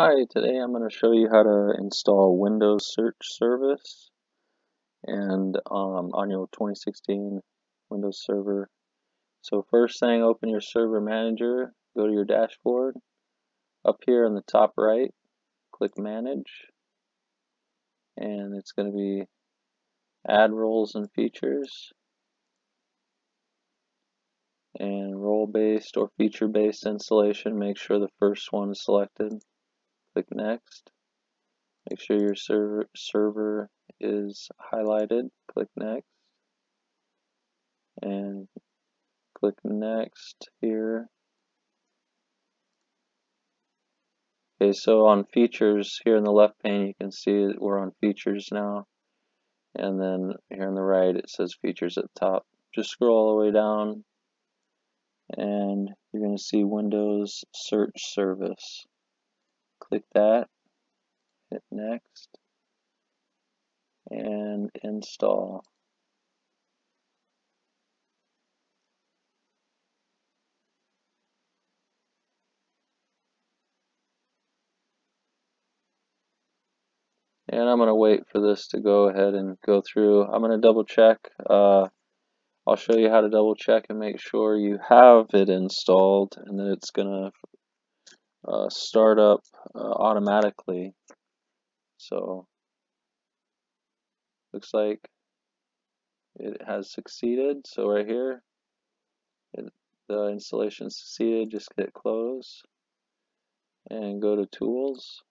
Hi, today I'm going to show you how to install Windows Search Service and um, on your 2016 Windows Server. So first thing, open your Server Manager, go to your dashboard. Up here in the top right, click Manage and it's going to be Add Roles and Features and role-based or feature-based installation. Make sure the first one is selected. Click Next. Make sure your server, server is highlighted. Click Next. And click Next here. Okay, so on Features, here in the left pane, you can see we're on Features now. And then here on the right, it says Features at the top. Just scroll all the way down, and you're going to see Windows Search Service. Click that, hit next, and install. And I'm going to wait for this to go ahead and go through. I'm going to double check. Uh, I'll show you how to double check and make sure you have it installed and that it's going to uh, start up uh, automatically. So looks like it has succeeded. So right here, it, the installation succeeded. Just hit close and go to tools.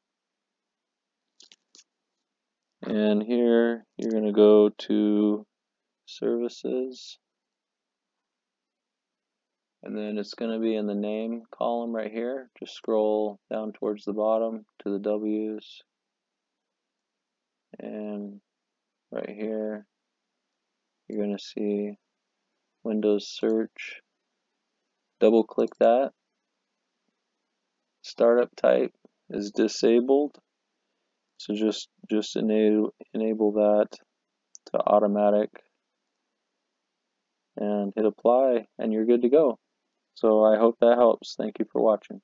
And here you're going to go to services and then it's going to be in the name column right here. Just scroll down towards the bottom to the W's. And right here, you're going to see Windows Search. Double click that. Startup type is disabled. So just, just enable, enable that to automatic and hit apply and you're good to go. So I hope that helps. Thank you for watching.